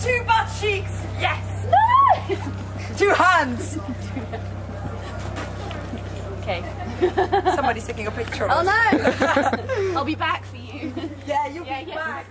Two butt cheeks! Yes! Two hands! okay. Somebody's taking a picture of Oh no! I'll be back for you. Yeah, you'll Yeah, be yeah. back.